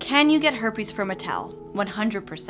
Can you get herpes from a towel? 100%.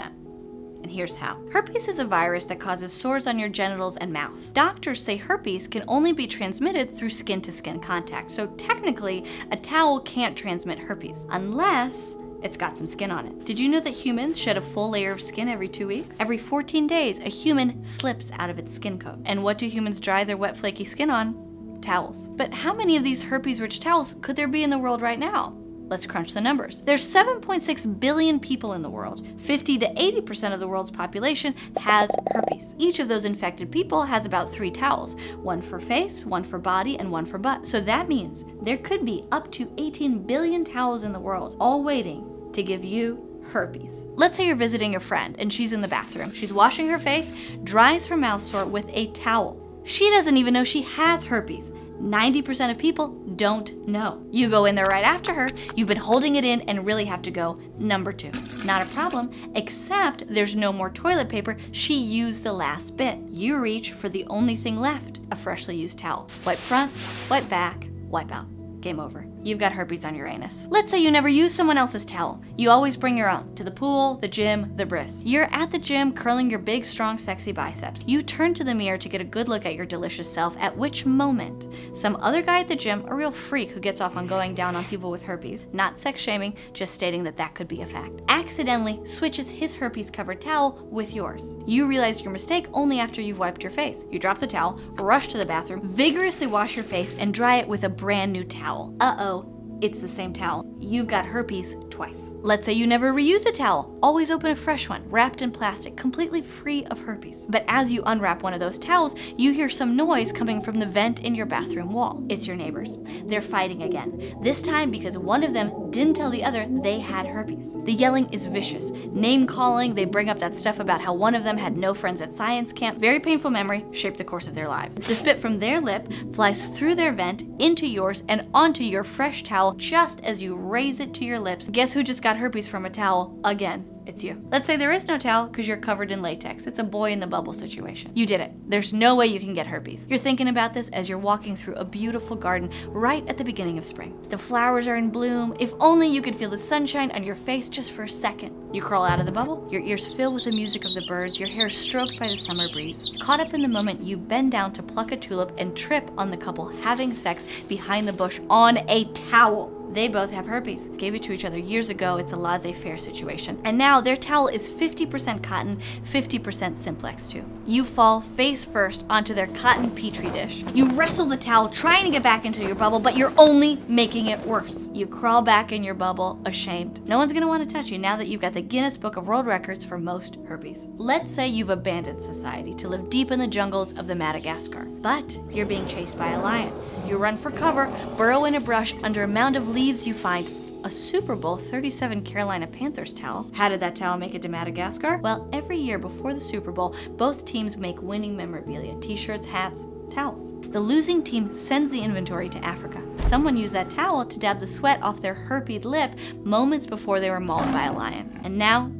And here's how. Herpes is a virus that causes sores on your genitals and mouth. Doctors say herpes can only be transmitted through skin to skin contact. So technically, a towel can't transmit herpes unless it's got some skin on it. Did you know that humans shed a full layer of skin every two weeks? Every 14 days, a human slips out of its skin coat. And what do humans dry their wet, flaky skin on? Towels. But how many of these herpes rich towels could there be in the world right now? Let's crunch the numbers. There's 7.6 billion people in the world. 50 to 80% of the world's population has herpes. Each of those infected people has about three towels, one for face, one for body, and one for butt. So that means there could be up to 18 billion towels in the world, all waiting to give you herpes. Let's say you're visiting a friend and she's in the bathroom. She's washing her face, dries her mouth sore with a towel. She doesn't even know she has herpes. 90% of people don't know. You go in there right after her, you've been holding it in and really have to go number two. Not a problem, except there's no more toilet paper. She used the last bit. You reach for the only thing left, a freshly used towel. Wipe front, wipe back, wipe out. Game over. You've got herpes on your anus. Let's say you never use someone else's towel. You always bring your own to the pool, the gym, the bris. You're at the gym curling your big, strong, sexy biceps. You turn to the mirror to get a good look at your delicious self, at which moment, some other guy at the gym, a real freak who gets off on going down on people with herpes, not sex shaming, just stating that that could be a fact, accidentally switches his herpes covered towel with yours. You realize your mistake only after you've wiped your face. You drop the towel, rush to the bathroom, vigorously wash your face, and dry it with a brand new towel. Uh oh, it's the same towel. You've got herpes twice. Let's say you never reuse a towel. Always open a fresh one, wrapped in plastic, completely free of herpes. But as you unwrap one of those towels, you hear some noise coming from the vent in your bathroom wall. It's your neighbors. They're fighting again. This time because one of them didn't tell the other they had herpes. The yelling is vicious. Name calling, they bring up that stuff about how one of them had no friends at science camp. Very painful memory, shaped the course of their lives. The spit from their lip flies through their vent, into yours, and onto your fresh towel towel just as you raise it to your lips. Guess who just got herpes from a towel again? It's you. Let's say there is no towel because you're covered in latex. It's a boy in the bubble situation. You did it. There's no way you can get herpes. You're thinking about this as you're walking through a beautiful garden right at the beginning of spring. The flowers are in bloom. If only you could feel the sunshine on your face just for a second. You crawl out of the bubble, your ears fill with the music of the birds, your hair stroked by the summer breeze. Caught up in the moment, you bend down to pluck a tulip and trip on the couple having sex behind the bush on a towel. They both have herpes. Gave it to each other years ago. It's a laissez-faire situation. And now their towel is 50% cotton, 50% simplex two. You fall face first onto their cotton petri dish. You wrestle the towel trying to get back into your bubble, but you're only making it worse. You crawl back in your bubble ashamed. No one's gonna wanna touch you now that you've got the Guinness Book of World Records for most herpes. Let's say you've abandoned society to live deep in the jungles of the Madagascar, but you're being chased by a lion. You run for cover, burrow in a brush under a mound of leaves you find a Super Bowl 37 Carolina Panthers towel. How did that towel make it to Madagascar? Well, every year before the Super Bowl, both teams make winning memorabilia t-shirts, hats, towels. The losing team sends the inventory to Africa. Someone used that towel to dab the sweat off their herpes lip moments before they were mauled by a lion. And now,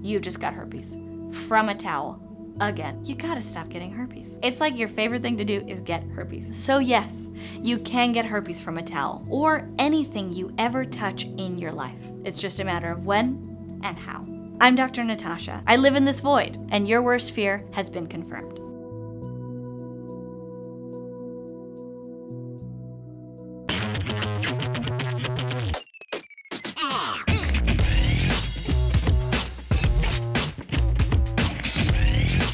you just got herpes. From a towel again. You gotta stop getting herpes. It's like your favorite thing to do is get herpes. So yes, you can get herpes from a towel or anything you ever touch in your life. It's just a matter of when and how. I'm Dr. Natasha. I live in this void, and your worst fear has been confirmed.